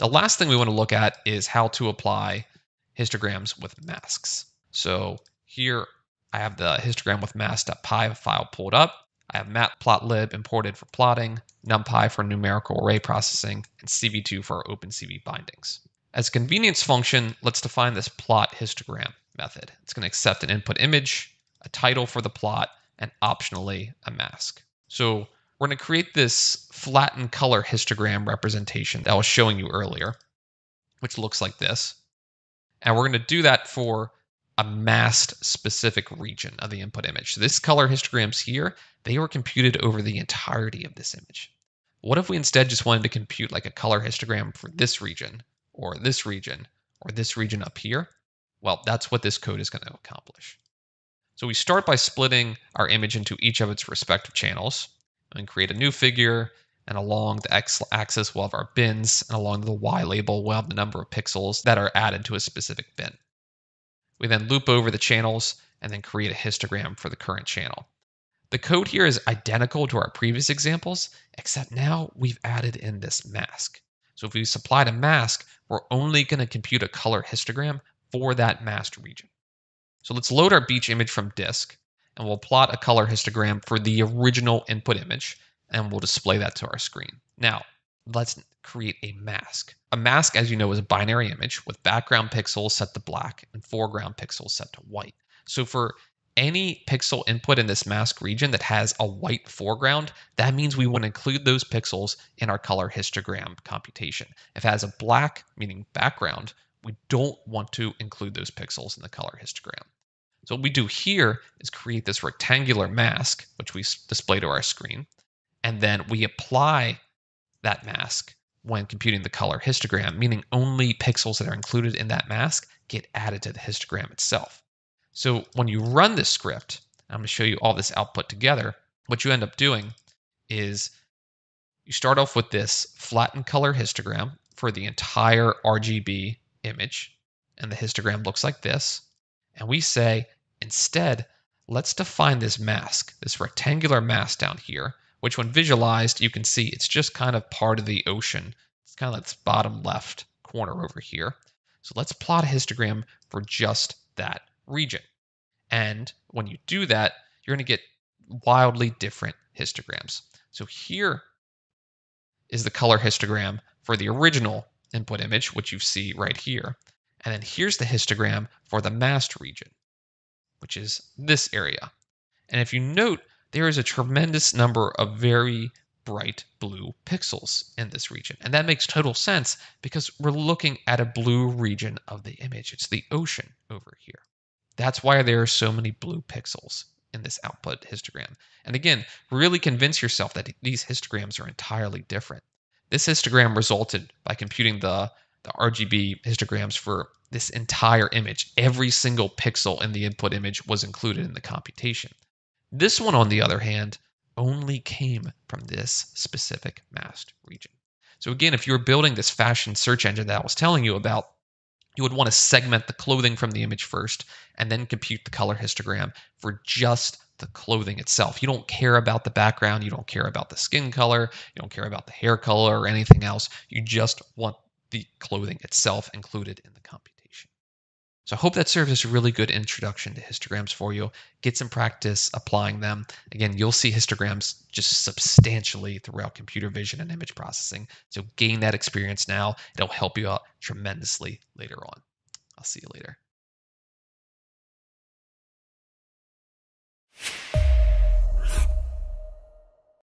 The last thing we want to look at is how to apply histograms with masks. So here I have the histogram with mask.py file pulled up. I have matplotlib imported for plotting, numpy for numerical array processing, and CV2 for OpenCV bindings. As a convenience function, let's define this plot histogram method. It's going to accept an input image, a title for the plot, and optionally a mask. So we're going to create this flattened color histogram representation that I was showing you earlier, which looks like this. And we're going to do that for a masked specific region of the input image. So this color histograms here, they were computed over the entirety of this image. What if we instead just wanted to compute like a color histogram for this region, or this region, or this region up here? Well, that's what this code is going to accomplish. So we start by splitting our image into each of its respective channels and create a new figure. And along the x axis, we'll have our bins, and along the y label, we'll have the number of pixels that are added to a specific bin. We then loop over the channels and then create a histogram for the current channel. The code here is identical to our previous examples, except now we've added in this mask. So if we supplied a mask, we're only going to compute a color histogram for that masked region. So let's load our beach image from disk, and we'll plot a color histogram for the original input image, and we'll display that to our screen. Now, let's create a mask. A mask, as you know, is a binary image with background pixels set to black and foreground pixels set to white. So for any pixel input in this mask region that has a white foreground, that means we want to include those pixels in our color histogram computation. If it has a black, meaning background, we don't want to include those pixels in the color histogram. So what we do here is create this rectangular mask, which we display to our screen, and then we apply that mask when computing the color histogram, meaning only pixels that are included in that mask get added to the histogram itself. So when you run this script, I'm going to show you all this output together. What you end up doing is you start off with this flattened color histogram for the entire RGB image, and the histogram looks like this. And we say, instead, let's define this mask, this rectangular mask down here, which when visualized, you can see it's just kind of part of the ocean. It's kind of this bottom left corner over here. So let's plot a histogram for just that region. And when you do that, you're going to get wildly different histograms. So here is the color histogram for the original input image, which you see right here. And then here's the histogram for the masked region, which is this area. And if you note, there is a tremendous number of very bright blue pixels in this region. And that makes total sense because we're looking at a blue region of the image. It's the ocean over here. That's why there are so many blue pixels in this output histogram. And again, really convince yourself that these histograms are entirely different. This histogram resulted by computing the, the RGB histograms for this entire image. Every single pixel in the input image was included in the computation. This one, on the other hand, only came from this specific masked region. So again, if you were building this fashion search engine that I was telling you about, you would want to segment the clothing from the image first and then compute the color histogram for just the clothing itself. You don't care about the background, you don't care about the skin color, you don't care about the hair color or anything else. You just want the clothing itself included in the computation. So I hope that serves as a really good introduction to histograms for you. Get some practice applying them. Again, you'll see histograms just substantially throughout computer vision and image processing. So gain that experience now. It'll help you out tremendously later on. I'll see you later.